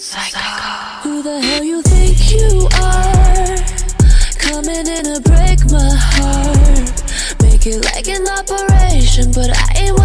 Psycho. Who the hell you think you are? Coming in to break my heart. Make it like an operation, but I ain't